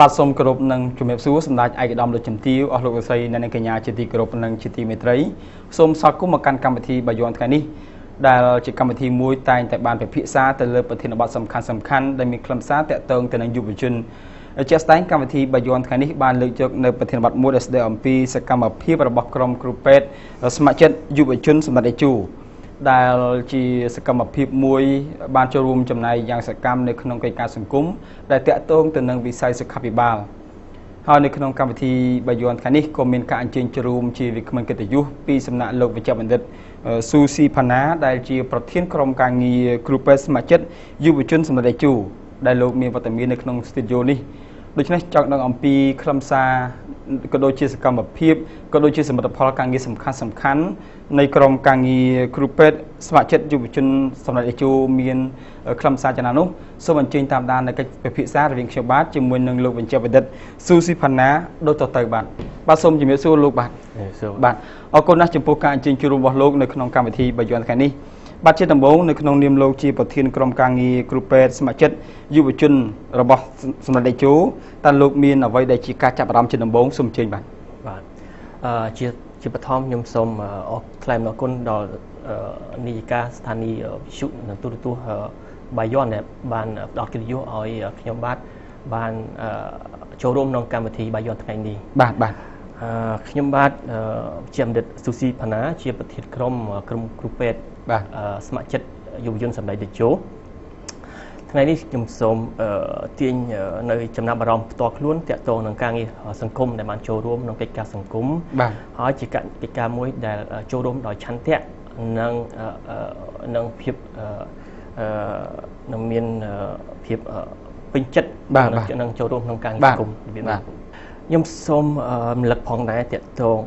បាទសូមគោរពនិងជំរាបសួរសម្ដេចឯកឧត្តមលោកជំទាវអស់លោកលោកស្រីអ្នកនាងកញ្ញាជាទីគោរពនិងជាទីមេត្រីសូមស្វាគមន៍មកកាន់កម្មវិធីបាយ័នថ្ងៃនេះដែលជាកម្មវិធីមួយតែងតែបានពិភាក្សាទៅលើប្រធានបទសំខាន់សំខាន់ដែលមានខ្លឹមសារតាក់ទងទៅនឹងយុវជនជាក់ស្ដែងកម្មវិធីបាយ័នថ្ងៃនេះបានលើកយកនៅប្រធានបទមួយដែលស្ដីអំពីសកម្មភាពរបស់ក្រុមគ្រូពេទ្យស្ម័គ្រចិត្តយុវជនសម្រាប់ដេជូ ដែលជាសកម្មភាពមួយ បានចូលរួមចំណែកយ៉ាងសកម្មនៅក្នុងកិច្ចការសង្គមដែលតាក់ទងទៅនឹងវិស័យសុខាភិបាលហើយនៅក្នុងកម្មវិធីបាយ័នថ្ងៃនេះក៏មានការអញ្ជើញចូលរួមជាវិក្កាមកិត្តិយសពីសំណាក់លោកវិជ្ជបណ្ឌិតស៊ូស៊ីផាណាដែលជាប្រធានក្រុមការងារគ្រូពេទ្យស្ម័គ្រចិត្តយុវជនសម្រាប់ជូដែលលោកមានវត្តមាននៅក្នុងស្ទូឌីយោនេះដូច្នេះចង់ដឹងអំពីខ្លឹមសារ ក៏ដូចជាសកម្មភាពក៏ដូចជាសមិទ្ធផលការងារសំខាន់សំខាន់នៃក្រមការងារគ្រូពេទ្យស្ម័គ្រចិត្តយុវជនសម្រាប់អេជូមានខ្លឹមសារចំណានោះសូមអញ្ជើញតាមដាននៅកិច្ចពិភាក្សារវាងខ្ញុំបាទជាមួយនឹងលោកបញ្ជាបណ្ឌិតស៊ូស៊ីផាណាដូចតទៅបាទបាទសូមជំរាបសួរលោកបាទបាទអរគុណណាស់ចំពោះការអញ្ជើញចូលរួមរបស់លោកនៅក្នុងកម្មវិធីបាយ័នថ្ងៃនេះ បាទជាដំបូងនៅក្នុងនាមលោកជាប្រធានក្រុមការងារគ្រូពេទ្យស្ម័គ្រចិត្តយុវជនរបស់សម្រាប់ដេជោតើលោកមានអ្វីដែលជាការចាប់អារម្មណ៍ជាដំបូងសូមអញ្ជើញបាទបាទអឺជាជាបឋមខ្ញុំសូមអរថ្លែងអរគុណដល់នាយិកាស្ថានីយ៍វិទ្យុនិងទូរទស្សន៍បាយ័នដែលបានផ្ដល់កិត្តិយសឲ្យខ្ញុំបាទបានចូលរួមក្នុងកម្មវិធីបាយ័នថ្ងៃនេះបាទបាទខ្ញុំបាទជាអមឌិតស៊ូស៊ីផាណា ជាប្រធានក្រុមក្រុមគ្រូពេទ្យ បាទស្ម័គ្រចិត្តយុវជនសម្ដីតេជោថ្ងៃនេះខ្ញុំសូមទាញនៅចំណាប់អារម្មណ៍ផ្ទាល់ខ្លួនតាក់ទងនឹងការងារសង្គមដែលបានចូលរួមក្នុងកិច្ចការសង្គមបាទហើយជាកិច្ចការមួយដែលចូលរួមដោយឆន្ទៈនិងនិងភាពអឺនឹងមានភាពពេញចិត្តនឹងចូលរួមក្នុងការងារសង្គមបាទខ្ញុំសូមរំលឹកផងដែរតកតង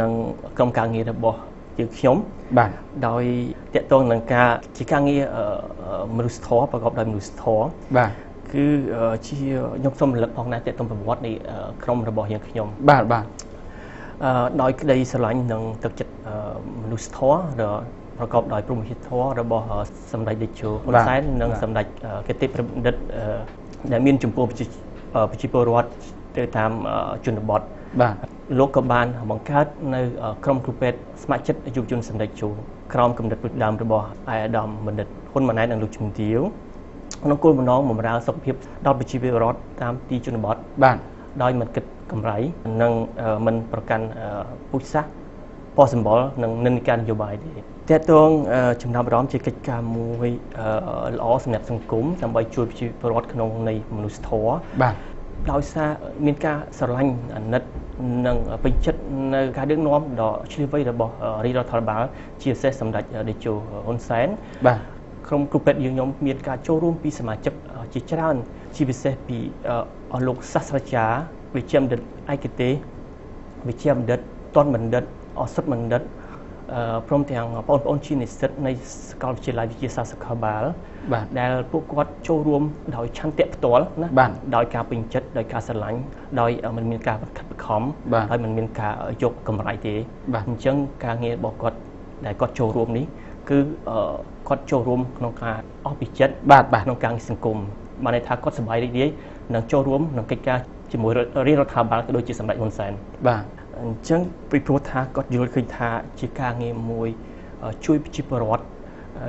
នឹងក្រុមការងាររបស់ យើងខ្ញុំបាទដោយតកតងនឹងការជាការងារមនុស្សធម៌ប្រកបដោយមនុស្សធម៌បាទគឺជាខ្ញុំសូមរំលឹកផងដែរតកតងប្រវត្តិនៃក្រុមរបស់យើងខ្ញុំបាទបាទអឺដោយក្តីស្រឡាញ់និងទឹកចិត្តមនុស្សធម៌ប្រកបដោយព្រមវិធម៌របស់សម្ដេចតេជោហ៊ុនសែននិងសម្ដេចកេតិប្របណ្ឌិតដែលមានចំពោះប្រជាពលរដ្ឋទៅតាមជនបទ បាទលោកក៏បានបង្កើតនៅក្រុមគ្រូពេទ្យស្ម័គ្រចិត្តយុវជនសម្ដេចជូក្រោមកំណត់ពុជដើមរបស់អាយដាមបណ្ឌិតហ៊ុនម៉ាណែតនិងលោកជំទាវក្នុងគោលបំណងបម្រើសុខភាពដល់ប្រជាពលរដ្ឋតាមទីជនបទបាទដោយមិនគិតកម្រៃនិងមិនប្រកាន់ពុជសាសពណ៌សម្បល់និងនិន្នាការនយោបាយទេតើតងចំណាប់អារម្មណ៍ជាកិច្ចការមួយល្អសម្រាប់សង្គមដើម្បីជួយប្រជាពលរដ្ឋក្នុងនៃមនុស្សធម៌បាទ ដោយសារមានការស្រឡាញ់អាណិតនិងពេញចិត្តនៅការដឹកនាំដ៏ឆ្លៀវវៃរបស់រាជរដ្ឋាភិបាលជាពិសេសសម្ដេចតេជោហ៊ុនសែនបាទក្រុមគ្រូពេទ្យយើងខ្ញុំមានការចូលរួមពីសមាជិកជាច្រើន ជាពិសេសពីអស់លោកសាស្ត្រាចារ្យវិជ្ជាបណ្ឌិតឯកទេសវិជ្ជាបណ្ឌិតតនបណ្ឌិតអសុតបណ្ឌិត ព្រមទាំងបងប្អូនជានិស្សិតនៃសាកលវិទ្យាល័យវិទ្យាសាស្ត្រសុខាភិបាលដែលពួកគាត់ចូលរួមដោយឆន្ទៈផ្ទាល់ណាដោយការពេញចិត្តដោយការស្រឡាញ់ដោយមិនមានការបង្ខិតបង្ខំហើយមិនមានការយកកម្រៃទេអញ្ចឹងការងាររបស់គាត់ដែលគាត់ចូលរួមនេះគឺគាត់ចូលរួមក្នុងការអស់ពីចិត្តបាទក្នុងការសង្គមបានន័យថាគាត់សប្បាយរីករាយនឹងចូលរួមក្នុងកិច្ចការជាមួយរាជរដ្ឋាភិបាលក៏ដូចជាសម្ដេចហ៊ុនសែនបាទ អញ្ចឹងពីព្រោះថាគាត់យល់ឃើញថាជាការងារមួយជួយប្រជាពលរដ្ឋ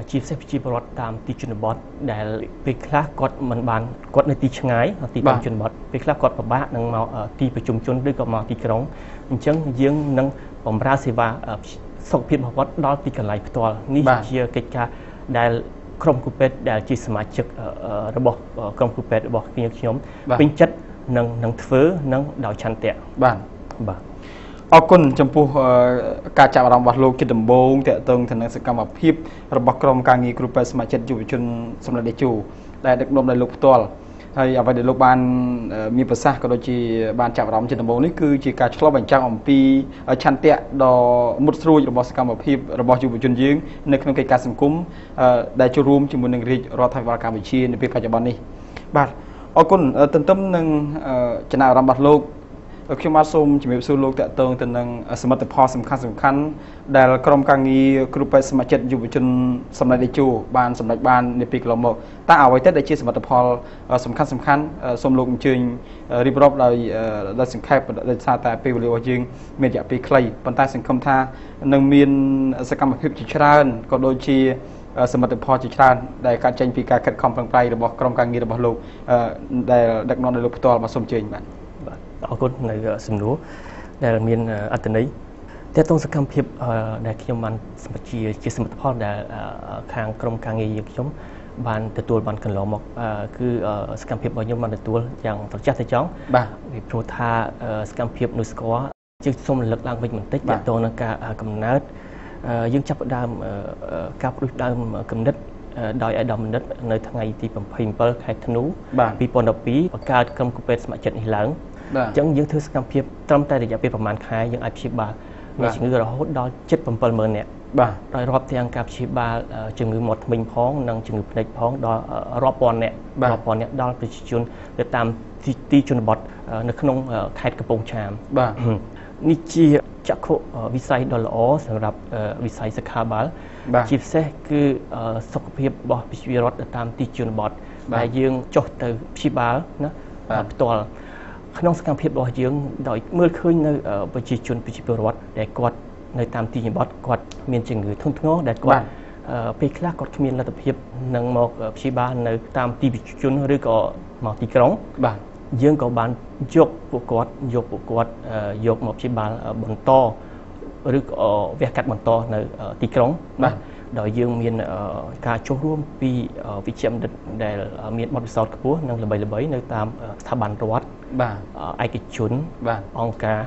ជាពិសេសប្រជាពលរដ្ឋតាមទីជនបទដែលពេលខ្លះគាត់មិនបានគាត់នៅទីឆ្ងាយទីតាមជនបទពេលខ្លះគាត់ពិបាកនឹងមកទីប្រជុំជនឬក៏មកទីក្រុងអញ្ចឹងយើងនឹងបម្រើសេវាសុខភាពរបស់គាត់ដល់ទីកន្លែងផ្ទាល់នេះជាកិច្ចការដែលក្រុមគ្រូពេទ្យដែលជាសមាជិករបស់ក្រុមគ្រូពេទ្យរបស់គ្នាខ្ញុំពេញចិត្តនឹងនឹងធ្វើនឹងដោយឆន្ទៈបាទ បាទអរគុណចំពោះការចាប់អារម្មណ៍របស់លោកជាដំបូងតកតងទៅនឹងសកម្មភាពរបស់ក្រុមការងារគ្រូពេទ្យសមាជិកយុវជនសម្រាប់ដេជូដែលដឹកនាំដោយលោកផ្ទាល់ហើយអ្វីដែលលោកបានមានប្រសាសន៍ក៏ដូចជាបានចាប់អារម្មណ៍ជាដំបូងនេះគឺជាការឆ្លុះបញ្ចាំងអំពីឆន្ទៈដ៏មុតស្រួចរបស់សកម្មភាពរបស់យុវជនយើងនៅក្នុងកិច្ចការសង្គមដែលចូលរួមជាមួយនឹងរាជរដ្ឋាភិបាលកម្ពុជានៅពេលបច្ចុប្បន្ននេះបាទអរគុណទន្ទឹមនឹងចំណាប់អារម្មណ៍របស់លោក ខ្ញុំបាទសូមជំរាបសួរលោកតកតងទៅនឹងសមិទ្ធផលសំខាន់សំខាន់ដែលក្រុមការងារគ្រូពេទ្យសមាជិកយុវជនសម្ដេចតេជោបានសម្រេចបាននាពេលកន្លងមកតើអ្វីទៅដែលជាសមិទ្ធផលសំខាន់សំខាន់សូមលោកអញ្ជើញរៀបរាប់ដោយដោយសង្ខេបដោយសារតែពេលវេលារបស់យើងមានរយៈពេលខ្លីប៉ុន្តែសង្ឃឹមថានឹងមានសកម្មភាពជាច្រើនក៏ដូចជាសមិទ្ធផលជាច្រើនដែលកើតចេញពីការខិតខំប្រឹងប្រែងរបស់ក្រុមការងាររបស់លោកដែលដឹកនាំដោយលោកផ្ទាល់បាទសូមអញ្ជើញបាទបាទ អរគុណនៅសំណួរដែលមានអត្ថន័យតើតងសកម្មភាពដែលខ្ញុំបានសម្បជាជាសមិទ្ធផលដែលខាងក្រុមការងារយើងខ្ញុំបានទទួលបានកន្លងមកគឺសកម្មភាពរបស់ខ្ញុំបានទទួលយ៉ាងត្រចះត្រចង់បាទពីព្រោះថាសកម្មភាពនោះស្គាល់ជាងសូមរំលឹកឡើងវិញបន្តិចតទៅនឹងការកំណើតយើងចាប់ផ្ដើមការផ្ដួចដើមគំនិតដោយអាដាមនិតនៅថ្ងៃទី27ខែធ្នូ2012បង្កើតក្រុមគូពេទ្យស្ម័គ្រចិត្តនេះឡើង អញ្ចឹងយើងធ្វើសកម្មភាពត្រឹមតែរយៈពេលប្រហែលខែយើងអាចព្យាបាលមានជំងឺរហូតដល់ជិត70000នាក់បាទដោយរាប់ទាំងការព្យាបាលជំងឺមាត់ធ្មេញផងនិងជំងឺភ្នែកផងដល់រាប់ពាន់នាក់រាប់ពាន់នាក់ដល់ប្រជាជនទៅតាមទីជនបទនៅក្នុងខេត្តកំពង់ឆាមបាទនេះជាចក្ខុវិស័យដ៏ល្អសម្រាប់វិស័យសុខាបាលជាពិសេសគឺសុខភាពរបស់ប្រជាពលរដ្ឋតាមទីជនបទដែលយើងចុះទៅព្យាបាលណាផ្ទាល់ ក្នុងសកម្មភាពរបស់យើងដោយមើលឃើញនៅប្រជាជនប្រជាពលរដ្ឋដែលគាត់នៅតាមទីជនបទគាត់មានជំងឺធ្ងន់ធ្ងរដែលគាត់ពេលខ្លះគាត់គ្មានលទ្ធភាពនឹងមកព្យាបាលនៅតាមទីប្រជាជនឬក៏មកទីក្រុងបាទយើងក៏បានយកពួកគាត់យកពួកគាត់យកមកព្យាបាលបន្ត ឬក៏វះកាត់បន្តនៅទីក្រុងបាទដោយយើងមានការចូលរួមពីវិជ្ជាបណ្ឌិតដែលមានបទពិសោធន៍ខ្ពស់និងល្បីៗនៅតាមស្ថាប័នរដ្ឋបាទឯកជនបាទអង្គការ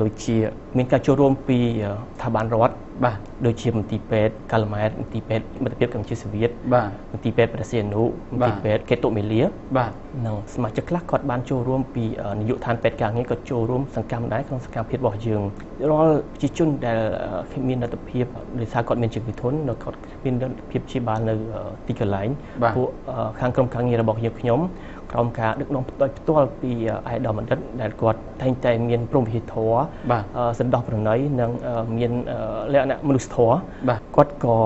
ដូចជាមានការចូលរួមពីស្ថាប័នរដ្ឋ បាទដូចជាមន្ទីរពេទ្យកាលម៉ែតមន្ទីរពេទ្យមិត្តភាពកម្ពុជាសូវៀតបាទមន្ទីរពេទ្យប្រសិទ្ធនុមន្ទីរពេទ្យកេតុមេលាបាទនិងសមាជិកខ្លះគាត់បានចូលរួមពីនាយកដ្ឋានពេទ្យការងារក៏ចូលរួមសកម្មដែរក្នុងសកម្មភាពរបស់យើងរាល់ប្រជាជនដែលមានលទ្ធភាពដោយសារគាត់មានជំងឺធន់នៅគាត់មានលទ្ធភាពព្យាបាលនៅទីកន្លែងពួកខាងក្រុមការងាររបស់យើងខ្ញុំក្រោមការដឹកនាំផ្ទាល់ផ្ទាល់ពីអាយដាមបណ្ឌិតដែលគាត់តែងតែមានព្រមវិហារធម៌សន្តោសប្រណីនិងមានលក្ខណៈមនុស្សធម៌គាត់ក៏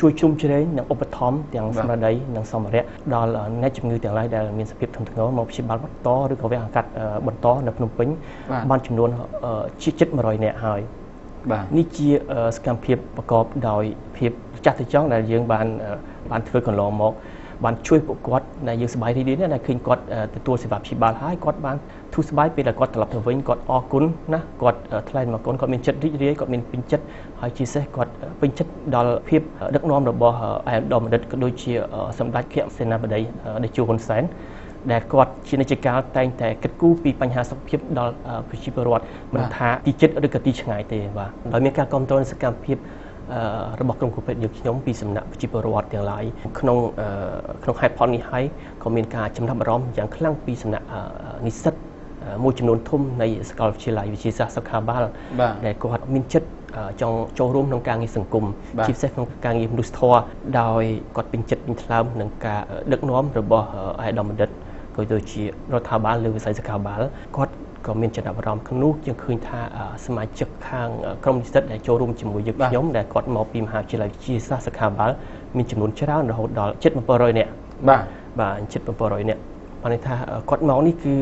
ជួយជុំជ្រែងនិងឧបត្ថម្ភទាំងស្មារតីនិងសម្ភារៈដល់អ្នកជំងឺទាំងឡាយដែលមានសភាពធ្ងន់ធ្ងរមកព្យាបាលបន្តឬក៏វះអាកាត់បន្តនៅភ្នំពេញបានចំនួនជាជិត100នាក់ហើយបាទនេះជាសកម្មភាពប្រកបដោយភាពចាស់ទៅចង់ដែលយើងបានបានធ្វើកន្លងមក បានជួយពួកគាត់ដែលយើងសប្បាយរីករាយណាស់ដែលឃើញគាត់ទទួលសេវាព្យាបាលហើយគាត់បានធូរស្បើយពេលដែលគាត់ត្រឡប់ទៅវិញគាត់អរគុណណាគាត់ថ្លែងមកគុណគាត់មានចិត្តរីករាយគាត់មានពេញចិត្តហើយជាពិសេសគាត់ពេញចិត្តដល់ភាពដឹកនាំរបស់អែមដំបណ្ឌិតក៏ដូចជាសម្ដេចខៈសេនាបតីតេជោហ៊ុនសែនដែលគាត់ជានិច្ចកាលតែងតែគិតគូរពីបញ្ហាសុខភាពដល់ប្រជាពលរដ្ឋមិនថាទីជិតឬក៏ទីឆ្ងាយទេបាទដោយមានការគ្រប់គ្រងសកម្មភាព របស់ក្រុមគ្រូពេទ្យយើងខ្ញុំពីសំណាក់ប្រជាពលរដ្ឋទាំងឡាយក្នុងក្នុងហេតុផលនេះហើយក៏មានការចំណាប់អារម្មណ៍យ៉ាងខ្លាំងពីសំណាក់និស្សិតមួយចំនួនធំនៃសាកលវិទ្យាល័យវិទ្យាសាស្ត្រសុខាបាលដែលគាត់មានចិត្តចង់ចូលរួមក្នុងការងារសង្គមជាពិសេសក្នុងការងារមនុស្សធម៌ដោយគាត់ពេញចិត្តពេញថ្លើមនឹងការដឹកនាំរបស់អាយដាមបណ្ឌិតក៏ដូចជារដ្ឋាភិបាលលើវិស័យសុខាបាលគាត់ ក៏មានចំណាប់អារម្មណ៍ក្នុងនោះយើងឃើញថាសមាជិកខាងក្រុមនិស្សិតដែលចូលរួមជាមួយយើងខ្ញុំដែលគាត់មកពីមហាវិទ្យាល័យវិទ្យាសាស្ត្រសុខាភិបាលមានចំនួនច្រើនរហូតដល់ជិត700នាក់បាទបាទជិត700នាក់បានន័យថាគាត់មកនេះគឺ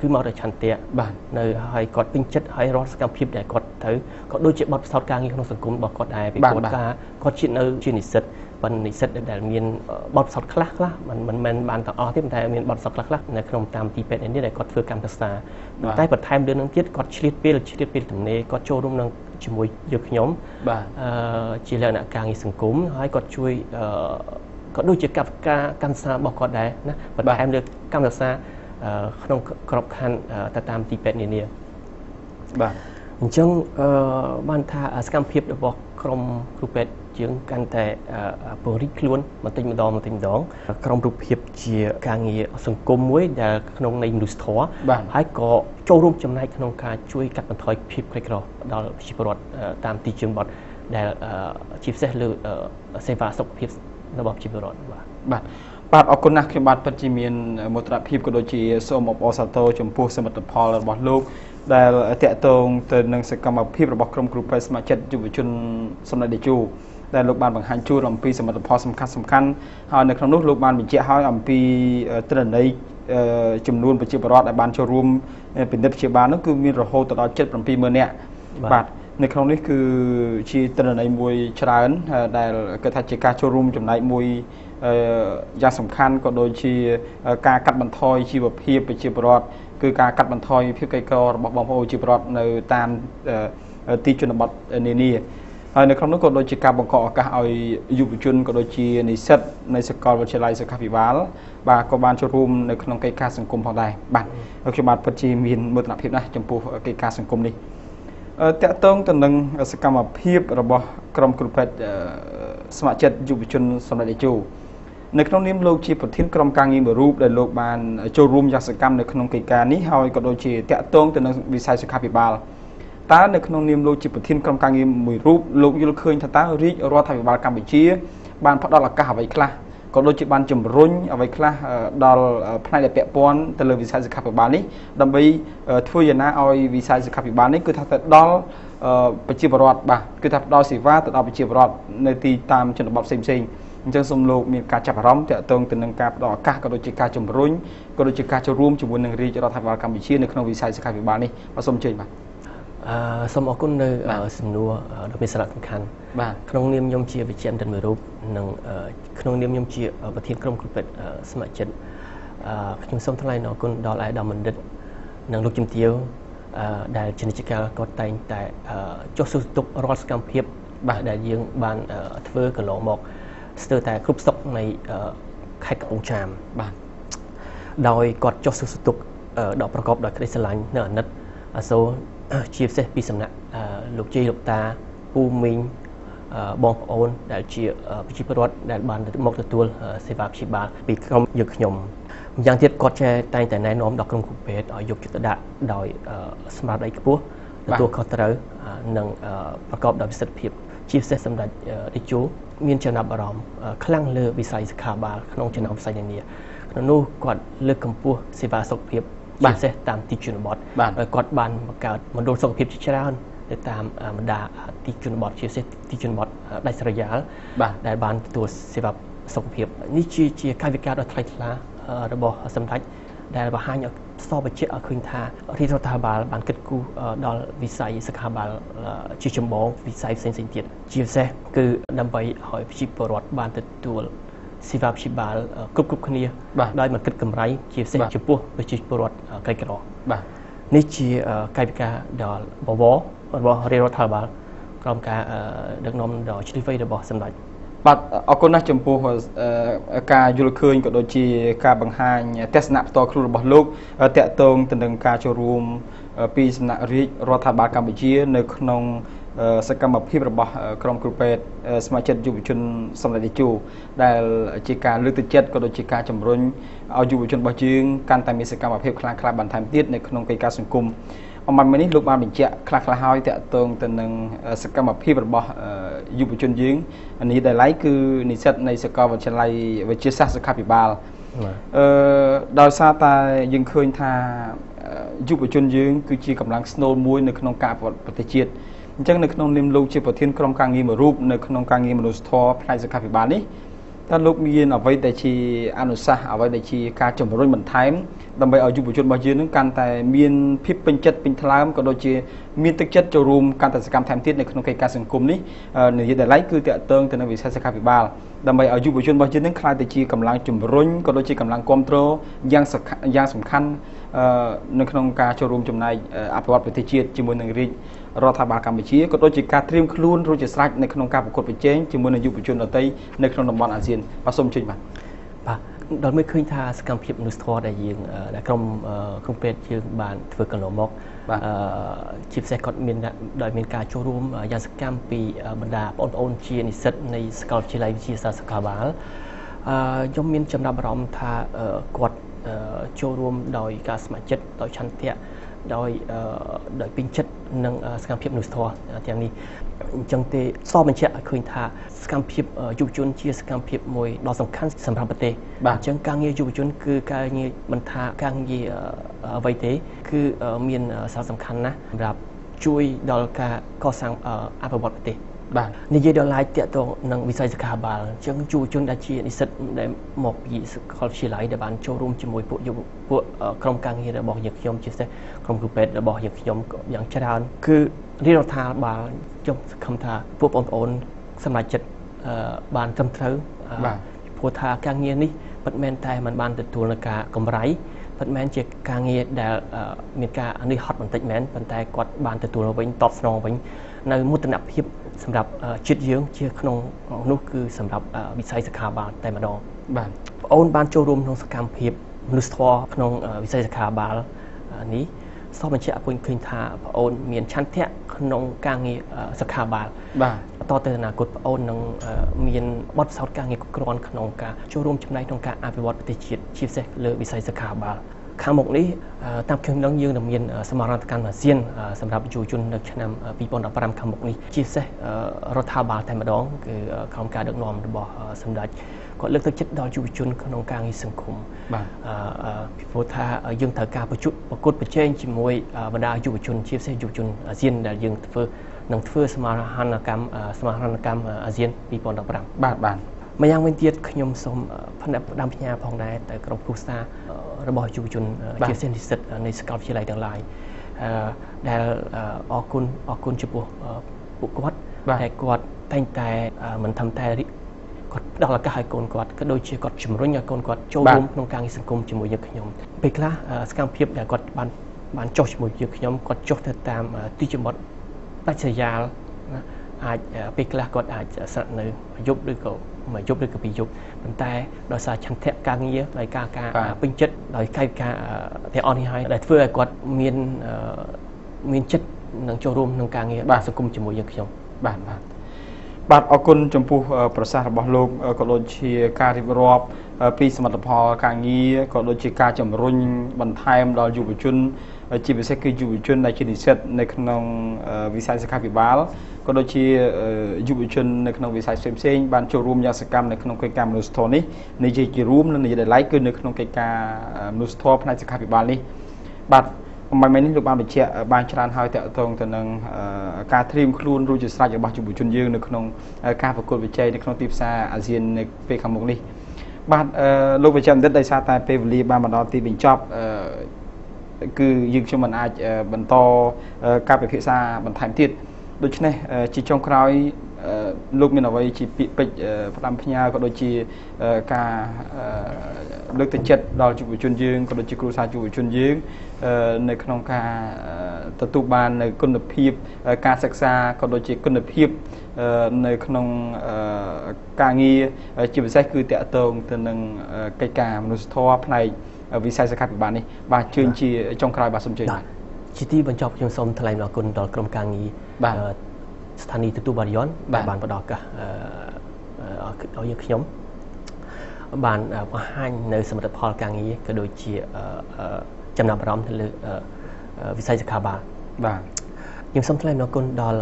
គឺមកដោយឆន្ទៈបាទនៅហើយគាត់ពេញចិត្តហើយរាល់សកម្មភាពដែលគាត់ទៅក៏ដូចជាបទពិសោធន៍ការងារក្នុងសង្គមរបស់គាត់ដែរពីគាត់ថាគាត់ជានៅជានិស្សិត ប៉ុន្តែនិស្សិតដែលមានបទពិសោធន៍ខ្លះខ្លះមិនមិនមែនបានទាំងអស់ទេប៉ុន្តែមានបទពិសោធន៍ខ្លះខ្លះនៅក្នុងតាមទីពេទ្យនេះដែលគាត់ធ្វើកម្មសិក្សាតែបន្ថែមលើនឹងទៀតគាត់ឆ្លៀតពេលឆ្លៀតពេលទំនេរគាត់ចូលរួមនឹងជាមួយយើងខ្ញុំបាទអឺជាលក្ខណៈការងារសង្គមហើយគាត់ជួយអឺក៏ដូចជាកម្មការកម្មសារបស់គាត់ដែរណាបន្ថែមលើកម្មសាក្នុងក្របខ័ណ្ឌទៅតាមទីពេទ្យនានាបាទអញ្ចឹងអឺបានថាសកម្មភាពរបស់ក្រុមគ្រូពេទ្យ យើងកាន់តែពង្រីកខ្លួនបន្តិចម្ដងបន្តិចម្ដងក្រុមរូបភាពជាការងារសង្គមមួយដែលក្នុងនៃមនុស្សធម៌ហើយក៏ចូលរួមចំណែកក្នុងការជួយកាត់បន្ថយភាពក្រីក្រដល់ប្រជាពលរដ្ឋតាមទីជនបទដែលជាពិសេសលើសេវាសុខភាពរបស់ប្រជាពលរដ្ឋបាទបាទបបាទអរគុណណាស់ខ្ញុំបាទពិតជាមានមោទនភាពក៏ដូចជាសូមអបអរសាទរចំពោះសមិទ្ធផលរបស់លោកដែលតាក់ទងទៅនឹងសកម្មភាពរបស់ក្រុមគ្រូពេទ្យស្ម័គ្រចិត្តយុវជនសម្ដេចតេជោ ដែលលោកបានបង្ហាញជូនអំពីសមិទ្ធផលសំខាន់សំខាន់ហើយនៅក្នុងនោះលោកបានបញ្ជាក់ឲ្យអំពីទ្រន័យចំនួនប្រជាពលរដ្ឋដែលបានចូលរួមពិនិត្យព្យាបាលនោះគឺមានរហូតដល់77000នាក់បាទនៅក្នុងនេះគឺជាទ្រន័យមួយច្រើនដែលគេថាជាការចូលរួមចំណែកមួយយ៉ាងសំខាន់ក៏ដូចជាការកាត់បន្ថយជីវភាពប្រជាពលរដ្ឋគឺការកាត់បន្ថយភាពក្រីក្ររបស់បងប្អូនប្រជាពលរដ្ឋនៅតាមទីជនបទនានា ហើយនៅក្នុងនោះក៏ដូចជាការបង្កឱកាសឲ្យយុវជនក៏ដូចជានិស្សិតនៃសាកលវិទ្យាល័យសុខាភិបាលបាទក៏បានចូលរួមនៅក្នុងកិច្ចការសង្គមផងដែរបាទខ្ញុំបាទពិតជាមានមោទនភាពណាស់ចំពោះកិច្ចការសង្គមនេះតកតងទៅនឹងសកម្មភាពរបស់ក្រុមគ្រូពេទ្យស្ម័គ្រចិត្តយុវជនសម្រាប់តេជោនៅក្នុងនាមលោកជាប្រធានក្រុមការងារមួយរូបដែលលោកបានចូលរួមយ៉ាងសកម្មនៅក្នុងកិច្ចការនេះហើយក៏ដូចជាតាក់ទងទៅនឹងវិស័យសុខាភិបាល តើនៅក្នុងនាមលោកជាប្រធានក្រុមការងារមួយរូបលោកយល់ឃើញថាតើរាជរដ្ឋាភិបាលកម្ពុជា បានផ្ដល់ឱកាសអ្វីខ្លះក៏ដូចជាបានជំរុញអ្វីខ្លះដល់ផ្នែកដែលពាក់ព័ន្ធទៅលើវិស័យសុខាភិបាលនេះដើម្បីធ្វើយ៉ាងណាឲ្យវិស័យសុខាភិបាលនេះគឺថាទៅដល់ប្រជាពលរដ្ឋបាទគឺថាផ្ដល់សេវាទៅដល់ប្រជាពលរដ្ឋនៅទីតាមជនបទផ្សេងផ្សេងអញ្ចឹងសូមលោកមានការចាប់អារម្មណ៍ទាក់ទងទៅនឹងការផ្ដល់ឱកាសក៏ដូចជាការជំរុញក៏ដូចជាការចូលរួមជាមួយនឹងរាជរដ្ឋាភិបាលកម្ពុជានៅក្នុងវិស័យសុខាភិបាលនេះបាទសូមអញ្ជើញបាទ អឺសូមអរគុណនៅសំណួរដ៏មានសារៈសំខាន់បាទក្នុងនាមខ្ញុំជាវិជ្ជាមន្ត្រីមួយរូបនិងក្នុងនាមខ្ញុំជាប្រធានក្រុមគ្រូពេទ្យស្ម័គ្រចិត្តអឺខ្ញុំសូមថ្លែងអរគុណដល់អាយដាមបណ្ឌិត និងលោកជំទាវអឺដែលជានិច្ចកាលគាត់តែងតែចុះសួរទុករាល់សកម្មភាពបាទដែលយើងបានធ្វើកន្លងមកស្ទើរតែគ្រប់ស្តុកនៃខេត្តកំពង់ចាមបាទដោយគាត់ចុះសួរទុកដកប្រកបដោយក្តីស្រឡាញ់នៅអាណិតអាសូរ ជាពិសេសពីសំណាក់លោកជ័យលោកតាពូមីងបងប្អូនដែលជាប្រជាពលរដ្ឋដែលបានមកទទួលសេវាព្យាបាលពីក្រុមយើងខ្ញុំម្យ៉ាងទៀតគាត់ចេះតែងតែណែនាំដល់ក្រុមគ្រូពេទ្យឲ្យយកចិត្តទុកដាក់ដោយស្មារតីខ្ពស់ទទួលខុសត្រូវនិងប្រកបដោយប្រសិទ្ធភាពជាពិសេសសម្រាប់តេជោមានចំណាប់អារម្មណ៍ខ្លាំងលើវិស័យសុខាភិបាលក្នុងចំណោមផ្សេងនានាក្នុងនោះគាត់លើកកម្ពស់សេវាសុខភាពជា ពិសេសតាមទីជនបទហើយគាត់បានបង្កើតមណ្ឌលសុខភាពជាច្រើនទៅតាមបណ្ដាទីជនបទជាពិសេសទីជនបទដាច់ស្រយាលដែលបានទទួលសេវាសុខភាពនេះជាជាកាយវិការដ៏ថ្លៃថ្លារបស់សម្ដេចដែលបង្ហាញឲ្យសបបញ្ជាក់ឲ្យឃើញថារាជរដ្ឋាភិបាលបានគិតគូរដល់វិស័យសុខាភិបាលជាចម្បងវិស័យផ្សេងៗទៀតជាពិសេសគឺដើម្បីឲ្យប្រជាពលរដ្ឋបានទទួល សេវាព្យាបាលគ្រប់គ្រប់គ្នាដោយមិនគិតកម្រៃជាពិសេសចំពោះប្រជាពលរដ្ឋក្រីក្របាទនេះជាកាយវិការដ៏បវររបស់រាជរដ្ឋាភិបាលក្រោមការដឹកនាំដ៏ជ្រាលជ្រៅរបស់សម្ដេចបាទអរគុណណាស់ចំពោះការយល់ឃើញក៏ដូចជាការបង្ហាញទស្សនៈផ្ទាល់ខ្លួនរបស់លោកតកតងទៅនឹងការចូលរួមពីសំណាក់រាជរដ្ឋាភិបាលកម្ពុជា នៅក្នុង សកម្មភាពរបស់ក្រុមគ្រូពេទ្យសមាជិកយុវជនសម្រាប់តេជោដែលជាការលើកទឹកចិត្តក៏ដូចជាការជំរុញឲ្យយុវជនរបស់យើងកាន់តែមានសកម្មភាពខ្លាំងក្លាបន្ថែមទៀតនៅក្នុងកិច្ចការសង្គមអំបញ្ញនេះលោកបានបញ្ជាក់ខ្លះខ្លះហើយតកតងទៅនឹងសកម្មភាពរបស់យុវជនយើងនេះដែលឡៃគឺនិស្សិតនៃសាកលវិទ្យាល័យវិទ្យាសាស្ត្រសុខាភិបាលអឺដោយសារតែយើងឃើញថាយុវជនយើងគឺជាកម្លាំងស្នូលមួយនៅក្នុងការប្រទេសជាតិ អញ្ចឹងនៅក្នុងនាមលោកជាប្រធានក្រុមការងារមួយរូបនៅក្នុងការងារមនុស្សធម៌ផ្នែកសុខាភិបាលនេះតើលោកមានអ្វីដែលជាអនុសាសន៍អ្វីដែលជាការជំរុញបន្ថែមដើម្បីឲ្យយុវជនរបស់យើងនឹងកាន់តែមានភាពពេញចិត្តពេញថ្លើមក៏ដូចជាមានទឹកចិត្តចូលរួមកាន់តែសកម្មថែមទៀតនៅក្នុងកិច្ចការសង្គមនេះនិយាយដល់ឡៃគឺតកតងទៅនឹងវិស័យសុខាភិបាលដើម្បីឲ្យយុវជនរបស់យើងនឹងក្លាយទៅជាកម្លាំងជំរុញក៏ដូចជាកម្លាំងគ្រប់គ្រងយ៉ាងយ៉ាងសំខាន់នៅក្នុងការចូលរួមចំណែកអភិវឌ្ឍប្រទេសជាតិជាមួយនឹងរាជ រដ្ឋាភិបាលកម្ពុជាក៏ដូចជាការត្រៀមខ្លួនរួចជាស្រេចនៅក្នុងការប្រកួតប្រជែងជាមួយនឹងយុវជនដទៃនៅក្នុងតំបន់អាស៊ានបាទសូមអញ្ជើញបាទបាទដល់មើលឃើញថាសកម្មភាពមនុស្សធម៌ដែលយើងដែលក្រុមក្រុមពេទ្យយើងបានធ្វើកន្លងមកបាទជាពិសេសគាត់មានដោយមានការចូលរួមយ៉ាងសកម្មពីបណ្ដាបងប្អូនជានិស្សិតនៃសាកលវិទ្យាល័យវិទ្យាសាស្ត្រសុខាភិបាលអឺខ្ញុំមានចំណាប់អារម្មណ៍ថាគាត់ចូលរួមដោយការស្ម័គ្រចិត្តដោយឆន្ទៈ ដោយដោយពេញចិត្តនឹងសកម្មភាពមនុស្សធម៌ទាំងនេះអញ្ចឹងទេសបញ្ជាក់ឲ្យឃើញថាសកម្មភាពយុវជនជាសកម្មភាពមួយដ៏សំខាន់សម្រាប់ប្រទេសអញ្ចឹងការងារយុវជនគឺការងារមិនថាការងារអ្វីទេ គឺមានសារៈសំខាន់ណាស់សម្រាប់ជួយដល់ការកសាងអភិវឌ្ឍប្រទេស បាទនិយាយដល់ឡាយតាក់ទងនឹងវិស័យសុខាភិបាលអញ្ចឹងយុវជនដែលជានិស្សិតដែលមកពីសាកលវិទ្យាល័យដែលបានចូលរួមជាមួយពួកយុវពួកក្រុមការងាររបស់យើងខ្ញុំជាពិសេសក្រុមគ្រូពេទ្យរបស់យើងខ្ញុំយ៉ាងច្រើនគឺរាជរដ្ឋាភិបាលខ្ញុំសង្ឃឹមថាពួកបងប្អូនសម្រាប់ចិត្តបានត្រឹមត្រូវបាទព្រោះថាការងារនេះមិនមែនតែมันបានទទួលនឹងការកម្រៃ ពិតមែនជាការងារដែលមានការនេះហត់បន្តិចមែនប៉ុន្តែគាត់បានទទួលវិញតបស្នងវិញនៅមោទនភាពសម្រាប់ជាតិយើងជាក្នុងនោះគឺសម្រាប់វិស័យសុខាភិបាលតែម្ដងបាទបងអូនបានចូលរួមក្នុងសកម្មភាពមនុស្សធម៌ក្នុងវិស័យសុខាភិបាលនេះសោះបញ្ជាក់ឲ្យឃើញថាបងអូនមានឆន្ទៈក្នុងការងារសុខាភិបាលបាទ តទៅអនាគតបងអូននឹងមានបទពិសោធន៍ការងារគ្រប់គ្រាន់ក្នុងការចូលរួមចំណែកក្នុងការអភិវឌ្ឍប្រទេសជាតិជាពិសេសលើវិស័យសុខាភិបាលខាងមុខនេះតាមខ្ញុំដឹងយើងនឹងមានសមាហរណកម្មអាស៊ានសម្រាប់យុវជននៅឆ្នាំ2015ខាងមុខនេះជាពិសេសរដ្ឋាភិបាលតែម្ដងគឺក្រុមការដឹកនាំរបស់សម្ដេចគាត់លើកទឹកចិត្តដល់យុវជនក្នុងការងារសង្គមបាទអឺពីព្រោះថាយើងត្រូវការប្រជុំប្រកួតប្រជែងជាមួយបណ្ដាយុវជនជាពិសេសយុវជនអាស៊ានដែលយើងធ្វើ នឹងធ្វើសមាហរណកម្មសមាហរណកម្មអាស៊ាន2015បាទបាទម្យ៉ាងវិញទៀតខ្ញុំសូមផ្នែកផ្ដាំផ្ញើផងដែរទៅក្រុមគ្រួសាររបស់យុវជនជាពិសេសនិស្សិតនៃសាកលវិទ្យាល័យទាំងឡាយអឺដែលអរគុណអរគុណចំពោះពួកគាត់តែគាត់តែងតែមិនធ្វើតែគាត់ផ្ដល់ឱកាសឲ្យកូនគាត់ក៏ដូចជាគាត់ជំរុញឲ្យកូនគាត់ចូលរួមក្នុងការងារសង្គមជាមួយយើងខ្ញុំពេលខ្លះសកម្មភាពដែលគាត់បានបានចុះជាមួយយើងខ្ញុំគាត់ចុះទៅតាមទីជំត់ បច្ចយាលណាអាចពេលខ្លះគាត់អាចស្នាក់នៅយប់ឬក៏មួយយប់ឬក៏ពីរយប់ប៉ុន្តែដោយសារឆន្ទៈការងារដោយការការពេញចិត្តដោយកាយការទាំងអស់នេះហើយដែលធ្វើឲ្យគាត់មានមានចិត្តនឹងចូលរួមក្នុងការងារបាទសង្គមជាមួយយើងខ្ញុំបាទបាទបាទអរគុណចំពោះប្រសាសន៍របស់លោកក៏ដូចជាការរៀបរាប់ពីសមិទ្ធផលការងារក៏ដូចជាការជំរុញបន្ថែមដល់យុវជន ជាពិសេសគឺយុវជនដែលជានិស្សិតនៅក្នុងវិស័យសុខាភិបាលក៏ដូចជាយុវជននៅក្នុងវិស័យផ្សេងផ្សេងបានចូលរួមយ៉ាងសកម្មនៅក្នុងកិច្ចការមនុស្សធម៌នេះនិយាយជារួមនិងនិយាយដល់ឡៃគឺនៅក្នុងកិច្ចការមនុស្សធម៌ផ្នែកសុខាភិបាលនេះបាទមិនមែននេះលោកបានបញ្ជាក់បានច្រើនហើយតកតងទៅនឹងការត្រៀមខ្លួនរួចជាស្រេចរបស់យុវជនយើងនៅក្នុងការប្រកួតប្រជែងនៅក្នុងទីផ្សារអាស៊ាននៅពេលខាងមុខនេះបាទលោកបញ្ជាក់បណ្ឌិតដោយសារតែពេលវេលាបានមកដល់ទីបញ្ចប់ គឺយើងខ្ញុំមិនអាចបន្តការពិភាក្សាបន្ថែមទៀតដូច្នេះជាចុងក្រោយលោកមានអ្វីជាពាក្យពេចន៍ផ្ដាំផ្ញើក៏ដូចជាការលើកទឹកចិត្តដល់យុវជនយើងក៏ដូចជាគ្រួសារយុវជនយើងនៅក្នុងការទទួលបាននៅគុណភាពការសិក្សាក៏ដូចជាគុណភាពនៅក្នុងការងារជាពិសេសគឺតកតងទៅនឹងកិច្ចការមនុស្សធម៌ផ្នែក វិស័យសុខាភិបាលនេះបាទជឿជាចុងក្រោយបាទសូមជឿជាទីបញ្ចប់ខ្ញុំសូមថ្លែងអរគុណដល់ក្រុមការងារបាទស្ថានីយ៍ទទួលបារីយ៉នដែលបានផ្ដល់ឱកាសឲ្យយើងខ្ញុំបានបង្ហាញនៅសមិទ្ធផលការងារក៏ដូចជាចំណាប់អារម្មណ៍ទៅលើវិស័យសុខាភិបាលបាទខ្ញុំសូមថ្លែងអរគុណដល់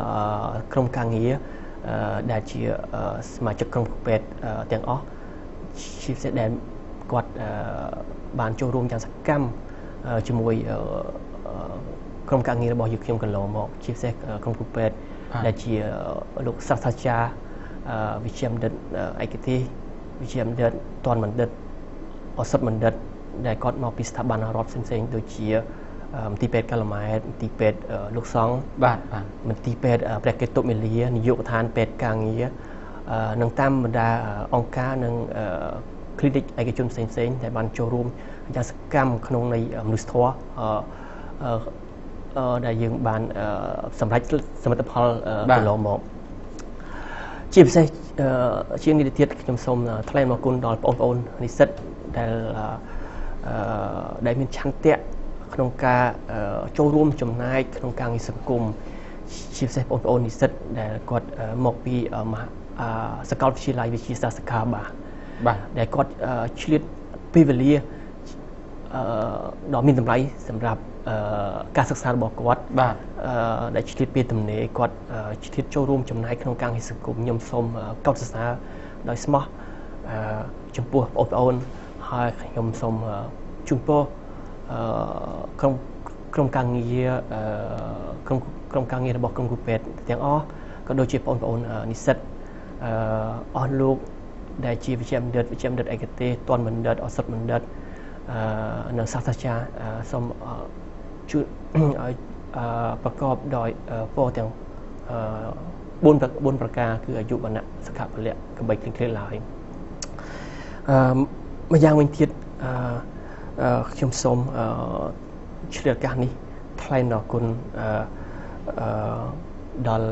ក្រុមការងារដែលជាសមាជិកក្រុមពេទ្យទាំងអស់ជាពិសេសដែល គាត់បានចូលរួមយ៉ាងសកម្មជាមួយក្រុមការងាររបស់យើងខ្ញុំកន្លងមកជាពិសេសក្រុមគ្រូពេទ្យដែលជាលោកសាស្ត្រាចារ្យវិជ្ជាបណ្ឌិតឯកទេសវិជ្ជាបណ្ឌិតតនបណ្ឌិតឱសថបណ្ឌិតដែលគាត់មកពីស្ថាប័នរដ្ឋផ្សេងៗដូចជាមន្ទីរពេទ្យកលម៉ែតមន្ទីរពេទ្យលោកសង្ឃបាទបាទមន្ទីរពេទ្យព្រះកេតុមាលានាយកដ្ឋានពេទ្យការងារនឹងតាមបណ្ដាអង្គការនិង clinic ឯកជនផ្សេងៗដែលបានចូលរួមយ៉ាងសកម្មក្នុងនៃមនុស្សធម៌ដែលយើងបានសម្រេចសមិទ្ធផលកន្លងមកជាពិសេសជាងនេះទៅទៀតខ្ញុំសូមថ្លែងអរគុណដល់បងប្អូននិស្សិតដែលដែលមានឆន្ទៈក្នុងការចូលរួមចំណែកក្នុងការងារសង្គមជាពិសេសបងប្អូននិស្សិតដែលគាត់មកពីមហាសាកលវិទ្យាល័យវិទ្យាសាស្ត្រសាខាបាទ បាទដែលគាត់ឆ្លៀតពេលវេលាដ៏មានតម្លៃសម្រាប់ការសិក្សារបស់គាត់បាទដែលឆ្លៀតពេលទំនេរគាត់ឆ្លៀតចូលរួមចំណែកក្នុងការងារសង្គមខ្ញុំសូមកោតសរសើរដោយស្មោះចំពោះបងប្អូនហើយខ្ញុំសូមជូនពរក្រុមក្រុមការងារក្រុមក្រុមការងាររបស់ក្រុមគ្រូពេទ្យទាំងអស់ក៏ដូចជាបងប្អូននិស្សិតអស់លោក ដែលជាវិជ្ជាបណ្ឌិតវិជ្ជាបណ្ឌិតឯកទេសទាន់បណ្ឌិតអសត់បណ្ឌិតនិងសាស្ត្រាចារ្យសូមជួយឲ្យប្រកបដោយពរទាំង4 4ប្រការគឺអាយុវណ្ណៈសុខៈពលៈកំបីគ្លៀងគ្លេឡើយអឺម្យ៉ាងវិញទៀតអឺខ្ញុំសូមអឺឆ្លៀតឱកាសនេះថ្លែងអរគុណអឺអឺដល់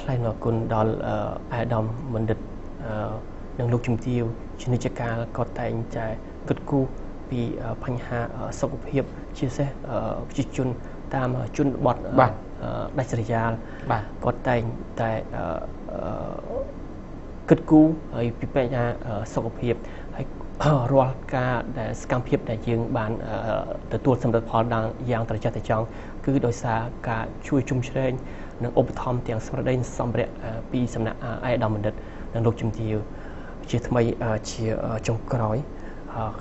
ថ្លែងអរគុណដល់អាដាមបណ្ឌិត និងលោកជំទាវជានិច្ចកាលក៏តែងតែគិតគូរពីបញ្ហាសុខភាពជាពិសេសប្រជាជនតាមជនបទបាទដាច់ស្រយាលបាទគាត់តែងតែគិតគូរហើយពីបញ្ហាសុខភាពហើយរាល់ការដែលសកម្មភាពដែលយើងបានទទួលសម្រិទ្ធផលយ៉ាងត្រចះត្រចង់គឺដោយសារការជួយជំជ្រែងនិងឧបត្ថម្ភទាំងស្មារតីសម្ភារៈពីសំណាក់អាយដាមបណ្ឌិត និងលោកជំទាវជាថ្មីជាចុងក្រោយ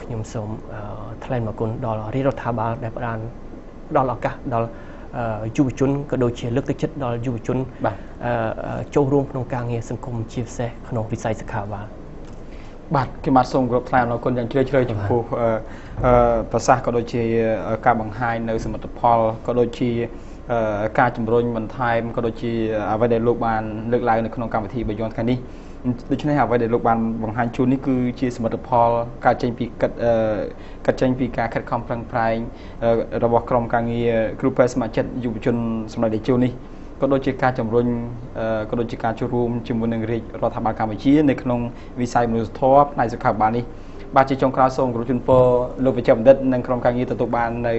ខ្ញុំសូមថ្លែងអរគុណដល់រាជរដ្ឋាភិបាលដែលផ្ដល់ផ្ដល់ឱកាសដល់យុវជនក៏ដូចជាលើកទឹកចិត្តដល់យុវជនបាទចូលរួមក្នុងការងារសង្គមជាពិសេសក្នុងវិស័យសុខាភិបាលបាទខ្ញុំបាទសូមគោរពថ្លែងអរគុណយ៉ាងជ្រាលជ្រៅចំពោះប្រសាសន៍ក៏ដូចជាការបង្ហាញនៅសមិទ្ធផលក៏ដូចជាការជំរុញបន្ថែមក៏ដូចជាអ្វីដែលលោកបានលើកឡើងនៅក្នុងកម្មវិធីបាយ័នថ្ងៃនេះ ដូច្នេះអ្វីដែលលោកបានបង្ហាញជូននេះគឺជាសមិទ្ធផលការចេញពីកិត្តកាត់ចេញពីការខិតខំប្រឹងប្រែងរបស់ក្រុមការងារគ្រូពេទ្យសមាជិកយុវជនសម្រាប់តេជោនេះក៏ដូចជាការជំរុញក៏ដូចជាការចូលរួមជាមួយនឹងរាជរដ្ឋាភិបាលកម្ពុជានៅក្នុងវិស័យមនុស្សធម៌ផ្នែកសុខាភិបាលនេះបាទជាចុងក្រោយសូមគោរពជូនពរលោកវិជ្ជបណ្ឌិតនិងក្រុមការងារទទួលបាននៅ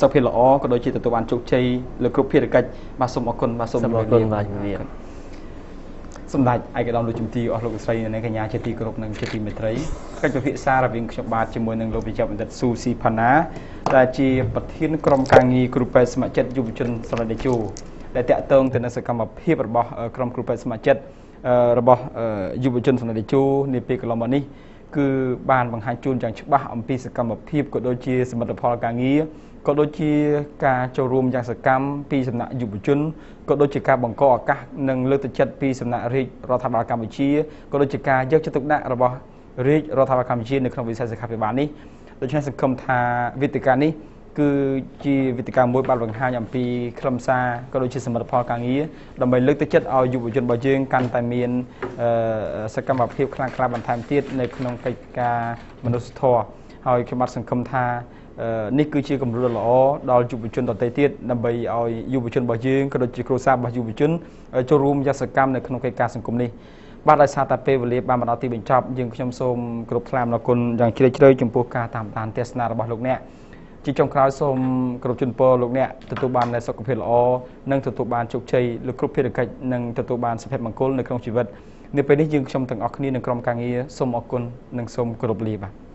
សុខភាពល្អក៏ដូចជាទទួលបានជោគជ័យលើគ្រប់ភារកិច្ចបាទសូមអរគុណបាទសូមអរគុណបាទជំរាប សម្ដេចឯកឧត្តមលោកជំទាវអស់លោកស្រីនិងកញ្ញាជាទីគោរពនិងជាទីមេត្រីកិច្ចពិភាក្សារវាងខ្ញុំបាទជាមួយនឹងលោកវិជ្ជបណ្ឌិតស៊ូស៊ីផាណាដែលជាប្រធានក្រុមការងារគ្រូពេទ្យស្ម័គ្រចិត្តយុវជនស្រដេជោដែលតាក់ទងទៅនឹងសកម្មភាពរបស់ក្រុមគ្រូពេទ្យស្ម័គ្រចិត្តរបស់យុវជនស្រដេជោនាពេលកន្លងមកនេះគឺបានបង្ហាញជូនយ៉ាងច្បាស់អំពីសកម្មភាពក៏ដូចជាសមិទ្ធផលការងារ ក៏ដូចជាការចូលរួមយ៉ាងសកម្មពីសំណាក់យុវជនក៏ដូចជាការបង្កឱកាសនិងលើកទឹកចិត្តពីសំណាក់រាជរដ្ឋាភិបាលកម្ពុជាក៏ដូចជាការយកចិត្តទុកដាក់របស់រាជរដ្ឋាភិបាលកម្ពុជានៅក្នុងវិស័យសុខាភិបាលនេះដូច្នេះសង្ឃឹមថាវេទិកានេះគឺជាវេទិកាមួយបានបង្ហាញអំពីខ្លឹមសារក៏ដូចជាសមិទ្ធផលការងារដើម្បីលើកទឹកចិត្តឲ្យយុវជនរបស់យើងកាន់តែមានសកម្មភាពខ្លាំងក្លាបន្ថែមទៀតនៅក្នុងកិច្ចការមនុស្សធម៌ហើយខ្ញុំបាទសង្ឃឹមថា នេះគឺជាគំរូដ៏ល្អដល់យុវជនដទៃទៀតដើម្បីឲ្យយុវជនរបស់យើងក៏ដូចជាគ្រួសាររបស់យុវជនចូលរួមយ៉ាងសកម្មនៅក្នុងកិច្ចការសង្គមនេះបាទដោយសារតែពេលវេលាបានមកដល់ទីបញ្ចប់យើងខ្ញុំសូមគោរពថ្លែងអរគុណយ៉ាងជ្រាលជ្រៅចំពោះការតាមដានទស្សនារបស់លោកអ្នកជាចុងក្រោយសូមគោរពជូនពរលោកអ្នកទទួលបាននូវសុខភាពល្អនិងទទួលបានជោគជ័យលើគ្រប់ភារកិច្ចនិងទទួលបានសុភមង្គលនៅក្នុងជីវិតនៅពេលនេះយើងខ្ញុំទាំងអស់គ្នានឹងក្រុមការងារសូមអរគុណនិងសូមគោរពលាបាទ